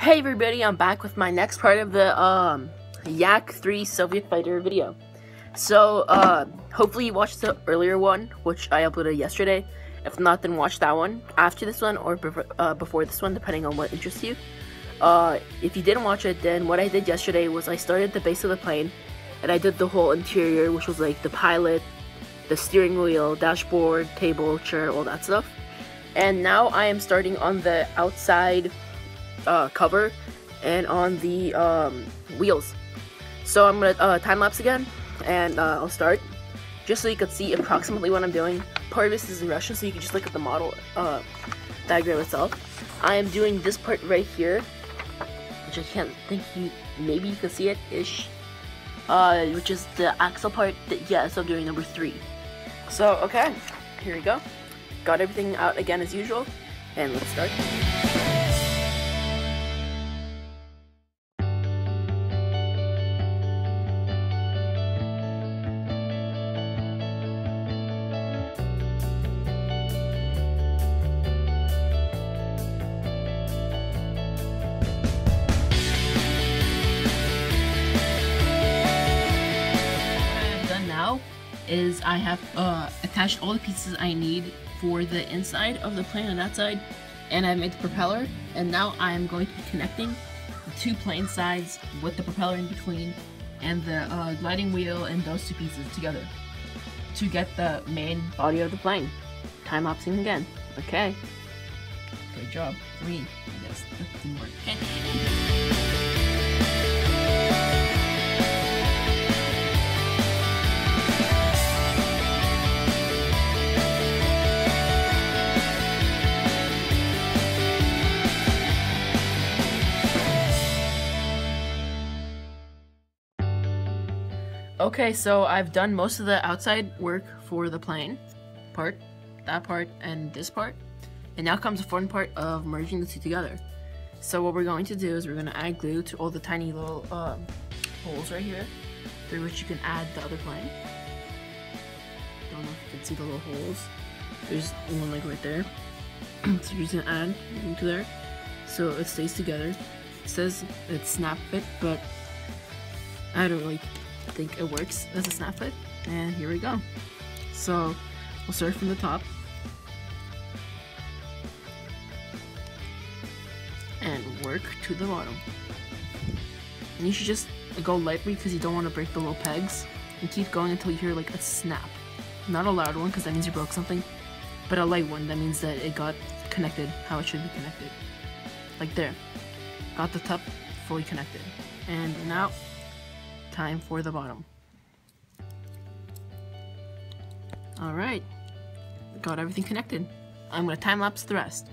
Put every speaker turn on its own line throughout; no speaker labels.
Hey everybody, I'm back with my next part of the um, Yak 3 Soviet Fighter video. So, uh, hopefully you watched the earlier one, which I uploaded yesterday. If not, then watch that one after this one or uh, before this one, depending on what interests you. Uh, if you didn't watch it, then what I did yesterday was I started the base of the plane, and I did the whole interior, which was like the pilot, the steering wheel, dashboard, table, chair, all that stuff. And now I am starting on the outside uh, cover and on the um, wheels. So I'm gonna uh, time lapse again, and uh, I'll start just so you can see approximately what I'm doing. Part of this is in Russian, so you can just look at the model uh, diagram itself. I am doing this part right here, which I can't think you maybe you can see it ish. Uh, which is the axle part. That, yeah, so I'm doing number three. So okay, here we go. Got everything out again as usual, and let's start. Is I have uh, attached all the pieces I need for the inside of the plane on that side and I made the propeller and now I am going to be connecting the two plane sides with the propeller in between and the uh, gliding wheel and those two pieces together to get the main body of the plane. Time lapsing again. Okay. Good job. Three. Yes, more. Okay. Okay, so I've done most of the outside work for the plane part, that part, and this part. And now comes the fun part of merging the two together. So what we're going to do is we're going to add glue to all the tiny little um, holes right here, through which you can add the other plane. Don't know if you can see the little holes. There's one like right there. so you're just going to add into there so it stays together. It says it's snap fit, but I don't really think it works as a snap fit. And here we go. So we'll start from the top. And work to the bottom. And you should just go lightly because you don't want to break the little pegs. And keep going until you hear like a snap. Not a loud one because that means you broke something. But a light one, that means that it got connected how it should be connected. Like there. Got the top fully connected. And now time for the bottom. Alright, got everything connected. I'm to time lapse the rest.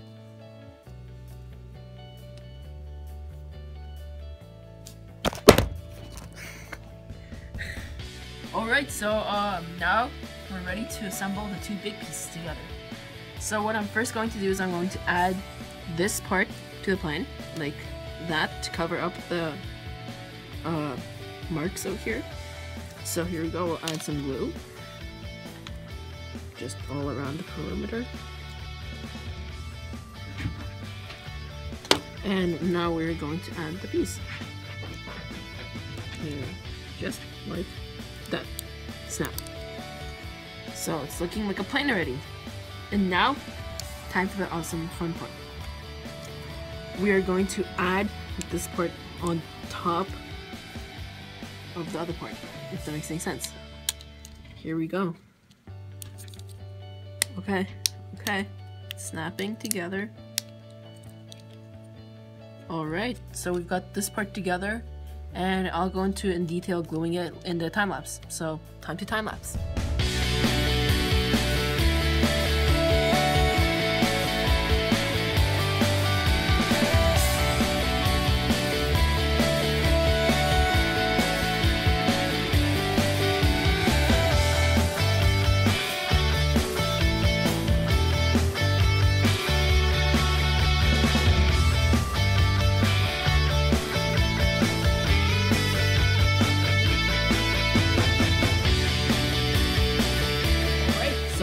Alright, so um, now we're ready to assemble the two big pieces together. So what I'm first going to do is I'm going to add this part to the plane, like that, to cover up the uh, marks out here. So here we go, we'll add some glue. Just all around the perimeter. And now we're going to add the piece. Just like that. Snap. So it's looking like a plane already. And now, time for the awesome fun part. We are going to add this part on top of the other part, if that makes any sense. Here we go. Okay, okay. Snapping together. Alright, so we've got this part together, and I'll go into in detail gluing it in the time lapse. So, time to time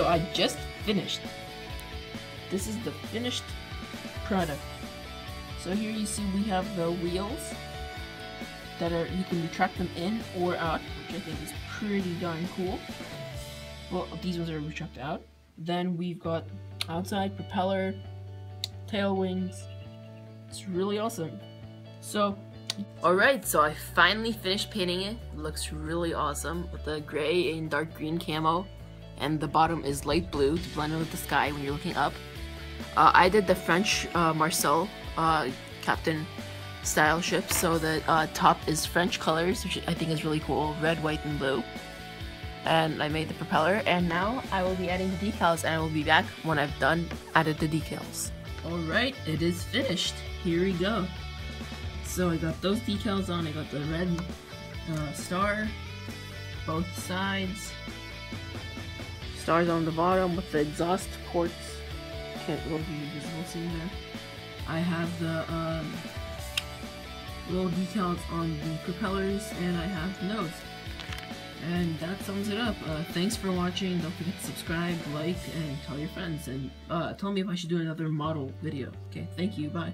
lapse. I just finished. This is the finished product. So here you see we have the wheels that are you can retract them in or out, which I think is pretty darn cool. Well, these ones are retracted out. Then we've got outside propeller, tail wings. It's really awesome. So, alright, so I finally finished painting it. it. Looks really awesome with the gray and dark green camo. And the bottom is light blue to blend in with the sky when you're looking up. Uh, I did the French uh, Marcel uh, Captain style ship, so the uh, top is French colors, which I think is really cool, red, white, and blue. And I made the propeller, and now I will be adding the decals, and I will be back when I've done added the decals. Alright, it is finished. Here we go. So I got those decals on, I got the red uh, star, both sides, stars on the bottom with the exhaust ports, can't really be visible there. I have the um, little decals on the propellers, and I have the nose. And that sums it up. Uh, thanks for watching. Don't forget to subscribe, like, and tell your friends. And uh, tell me if I should do another model video. Okay, thank you. Bye.